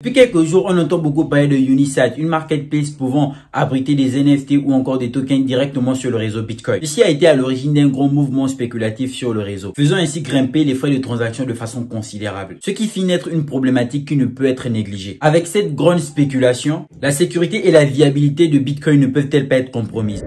Depuis quelques jours, on entend beaucoup parler de Unisat, une marketplace pouvant abriter des NFT ou encore des tokens directement sur le réseau Bitcoin. Ceci a été à l'origine d'un gros mouvement spéculatif sur le réseau, faisant ainsi grimper les frais de transaction de façon considérable, ce qui finit d'être une problématique qui ne peut être négligée. Avec cette grande spéculation, la sécurité et la viabilité de Bitcoin ne peuvent-elles pas être compromises?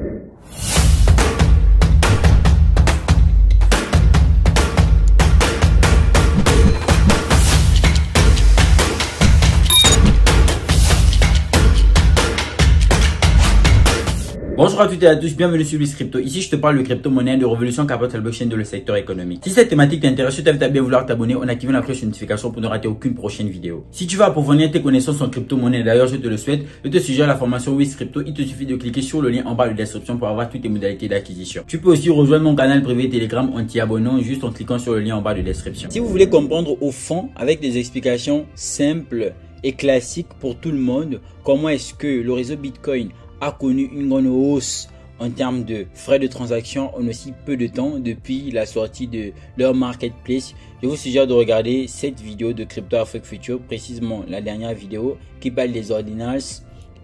Bonjour à toutes et à tous, bienvenue sur Luis Crypto. Ici, je te parle de crypto-monnaie, de révolution capital blockchain de le secteur économique. Si cette thématique t'intéresse, je t'invite à bien vouloir t'abonner en activant la cloche de notification pour ne rater aucune prochaine vidéo. Si tu veux approfondir tes connaissances en crypto-monnaie, d'ailleurs, je te le souhaite, je te suggère la formation Luis Crypto. Il te suffit de cliquer sur le lien en bas de description pour avoir toutes les modalités d'acquisition. Tu peux aussi rejoindre mon canal privé Telegram en t'y abonnant juste en cliquant sur le lien en bas de description. Si vous voulez comprendre au fond, avec des explications simples et classiques pour tout le monde, comment est-ce que le réseau Bitcoin a connu une grande hausse en termes de frais de transaction en aussi peu de temps depuis la sortie de leur marketplace. Je vous suggère de regarder cette vidéo de Crypto Afrique Future, précisément la dernière vidéo qui parle des ordinals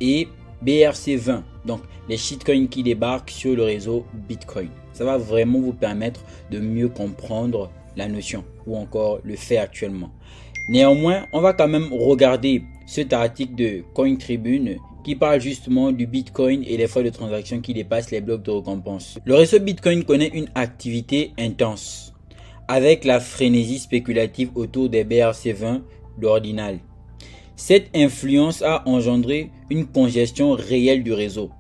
et BRC20, donc les shitcoins qui débarquent sur le réseau Bitcoin. Ça va vraiment vous permettre de mieux comprendre la notion ou encore le fait actuellement. Néanmoins, on va quand même regarder cet article de Coin Tribune qui parle justement du Bitcoin et les frais de transaction qui dépassent les blocs de récompense. Le réseau Bitcoin connaît une activité intense avec la frénésie spéculative autour des BRC20 d'ordinal. Cette influence a engendré une congestion réelle du réseau,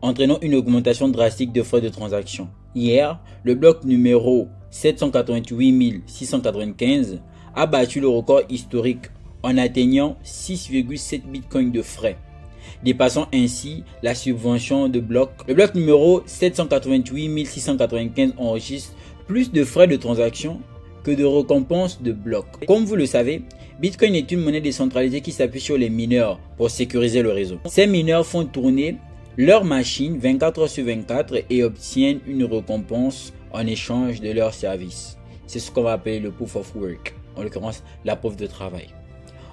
entraînant une augmentation drastique de frais de transaction. Hier, le bloc numéro 788 695 a battu le record historique en atteignant 6,7 bitcoins de frais dépassant ainsi la subvention de bloc. Le bloc numéro 788 695 enregistre plus de frais de transaction que de récompenses de bloc. Comme vous le savez, Bitcoin est une monnaie décentralisée qui s'appuie sur les mineurs pour sécuriser le réseau. Ces mineurs font tourner leur machine 24 heures sur 24 et obtiennent une récompense en échange de leurs services. C'est ce qu'on va appeler le proof of work, en l'occurrence la preuve de travail.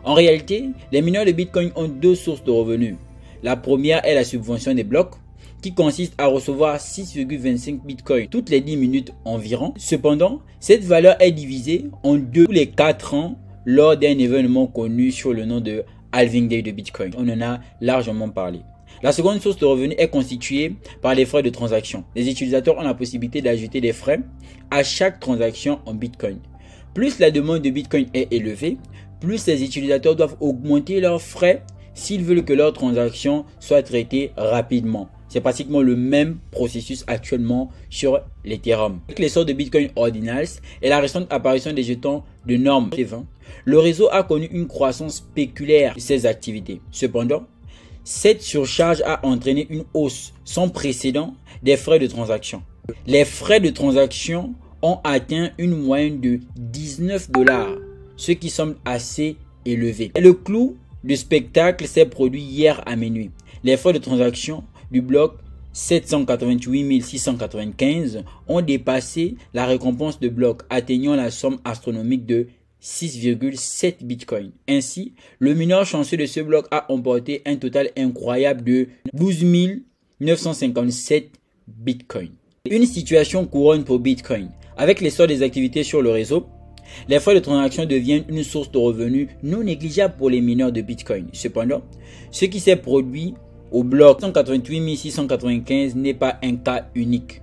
En réalité, les mineurs de Bitcoin ont deux sources de revenus. La première est la subvention des blocs qui consiste à recevoir 6,25 bitcoins toutes les 10 minutes environ. Cependant, cette valeur est divisée en deux tous les 4 ans lors d'un événement connu sur le nom de Halving Day de Bitcoin. On en a largement parlé. La seconde source de revenus est constituée par les frais de transaction. Les utilisateurs ont la possibilité d'ajouter des frais à chaque transaction en Bitcoin. Plus la demande de Bitcoin est élevée, plus les utilisateurs doivent augmenter leurs frais s'ils veulent que leurs transactions soient traitées rapidement. C'est pratiquement le même processus actuellement sur l'Ethereum. Avec l'essor de Bitcoin Ordinals et la récente apparition des jetons de normes T20, le réseau a connu une croissance spéculaire de ses activités. Cependant, cette surcharge a entraîné une hausse sans précédent des frais de transaction. Les frais de transaction ont atteint une moyenne de 19 dollars, ce qui semble assez élevé. Et le clou le spectacle s'est produit hier à minuit. Les frais de transaction du bloc 788 695 ont dépassé la récompense de bloc, atteignant la somme astronomique de 6,7 bitcoins. Ainsi, le mineur chanceux de ce bloc a emporté un total incroyable de 12 957 bitcoins. Une situation couronne pour Bitcoin. Avec l'essor des activités sur le réseau, les frais de transaction deviennent une source de revenus non négligeable pour les mineurs de Bitcoin. Cependant, ce qui s'est produit au bloc 188 695 n'est pas un cas unique.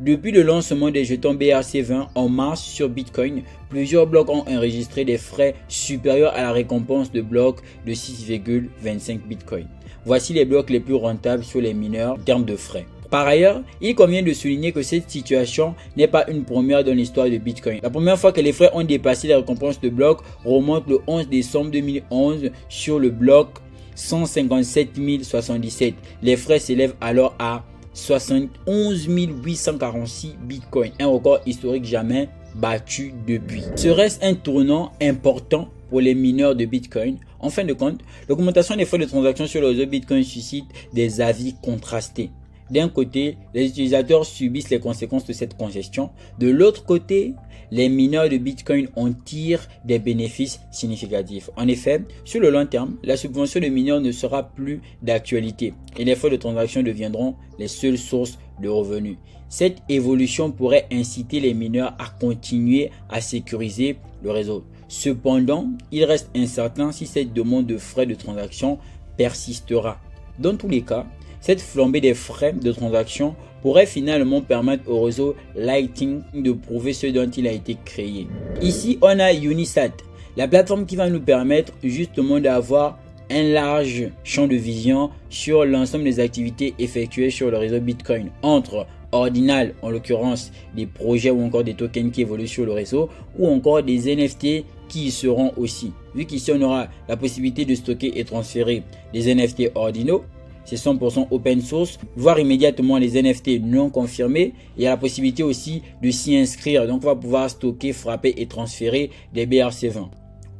Depuis le lancement des jetons BRC20 en mars sur Bitcoin, plusieurs blocs ont enregistré des frais supérieurs à la récompense de blocs de 6,25 Bitcoin. Voici les blocs les plus rentables sur les mineurs en termes de frais. Par ailleurs, il convient de souligner que cette situation n'est pas une première dans l'histoire de Bitcoin. La première fois que les frais ont dépassé les récompenses de bloc remonte le 11 décembre 2011 sur le bloc 157 077. Les frais s'élèvent alors à 71 846 bitcoins, un record historique jamais battu depuis. Serait-ce un tournant important pour les mineurs de Bitcoin? En fin de compte, l'augmentation des frais de transaction sur le réseau Bitcoin suscite des avis contrastés. D'un côté, les utilisateurs subissent les conséquences de cette congestion. De l'autre côté, les mineurs de Bitcoin en tirent des bénéfices significatifs. En effet, sur le long terme, la subvention de mineurs ne sera plus d'actualité et les frais de transaction deviendront les seules sources de revenus. Cette évolution pourrait inciter les mineurs à continuer à sécuriser le réseau. Cependant, il reste incertain si cette demande de frais de transaction persistera. Dans tous les cas, cette flambée des frais de transaction pourrait finalement permettre au réseau Lightning de prouver ce dont il a été créé. Ici, on a Unisat, la plateforme qui va nous permettre justement d'avoir un large champ de vision sur l'ensemble des activités effectuées sur le réseau Bitcoin entre ordinal, en l'occurrence des projets ou encore des tokens qui évoluent sur le réseau, ou encore des NFT qui y seront aussi. Vu qu'ici on aura la possibilité de stocker et transférer des NFT ordinaux, c'est 100% open source, voir immédiatement les NFT non confirmés. Il y a la possibilité aussi de s'y inscrire. Donc, on va pouvoir stocker, frapper et transférer des BRC20.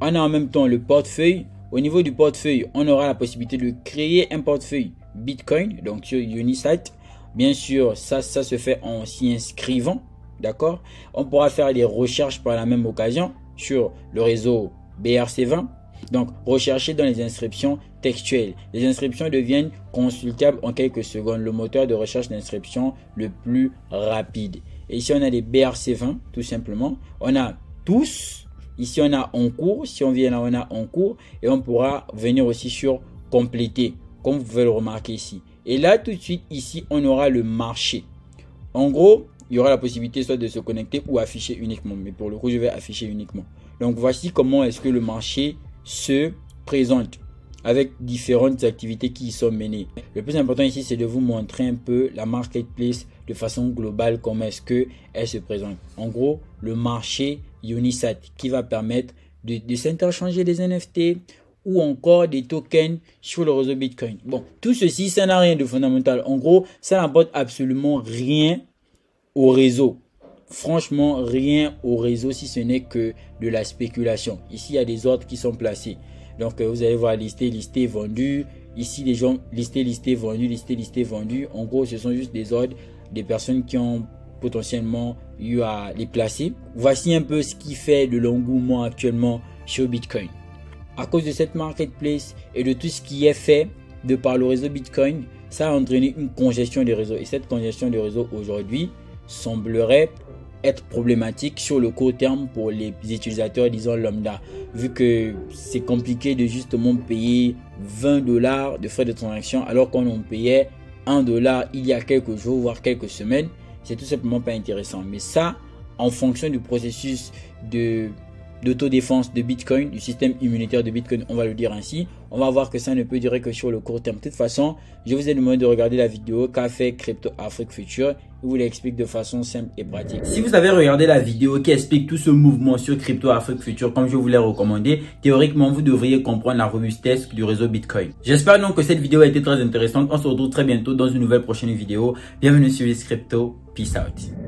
On a en même temps le portefeuille. Au niveau du portefeuille, on aura la possibilité de créer un portefeuille Bitcoin, donc sur Unisat. Bien sûr, ça, ça se fait en s'y inscrivant. D'accord? On pourra faire des recherches par la même occasion sur le réseau BRC20 donc, recherchez dans les inscriptions textuelles. Les inscriptions deviennent consultables en quelques secondes. Le moteur de recherche d'inscription le plus rapide. Et ici, on a des BRC20, tout simplement. On a tous. Ici, on a en cours. Si on vient là, on a en cours. Et on pourra venir aussi sur compléter, comme vous pouvez le remarquer ici. Et là, tout de suite, ici, on aura le marché. En gros, il y aura la possibilité soit de se connecter ou afficher uniquement. Mais pour le coup, je vais afficher uniquement. Donc, voici comment est-ce que le marché se présente avec différentes activités qui y sont menées. Le plus important ici, c'est de vous montrer un peu la marketplace de façon globale, comment est-ce que elle se présente. En gros, le marché Unisat qui va permettre de, de s'interchanger des NFT ou encore des tokens sur le réseau Bitcoin. Bon, tout ceci, ça n'a rien de fondamental. En gros, ça n'apporte absolument rien au réseau franchement rien au réseau si ce n'est que de la spéculation. Ici, il y a des ordres qui sont placés. Donc, euh, vous allez voir listé, listé, vendu. Ici, les gens listé, listé, vendu, listé, listé, vendu. En gros, ce sont juste des ordres des personnes qui ont potentiellement eu à les placer. Voici un peu ce qui fait de l'engouement actuellement sur Bitcoin. À cause de cette marketplace et de tout ce qui est fait de par le réseau Bitcoin, ça a entraîné une congestion des réseaux. Et cette congestion des réseaux aujourd'hui semblerait être problématique sur le court terme pour les utilisateurs, disons lambda, vu que c'est compliqué de justement payer 20 dollars de frais de transaction alors qu'on en payait 1 dollar il y a quelques jours, voire quelques semaines. C'est tout simplement pas intéressant. Mais ça, en fonction du processus de d'autodéfense de Bitcoin, du système immunitaire de Bitcoin, on va le dire ainsi. On va voir que ça ne peut durer que sur le court terme. De toute façon, je vous ai demandé de regarder la vidéo qu'a Crypto Afrique Future. Il vous l'explique de façon simple et pratique. Si vous avez regardé la vidéo qui explique tout ce mouvement sur Crypto Afrique Future, comme je vous l'ai recommandé, théoriquement, vous devriez comprendre la robustesse du réseau Bitcoin. J'espère donc que cette vidéo a été très intéressante. On se retrouve très bientôt dans une nouvelle prochaine vidéo. Bienvenue sur les Crypto. Peace out.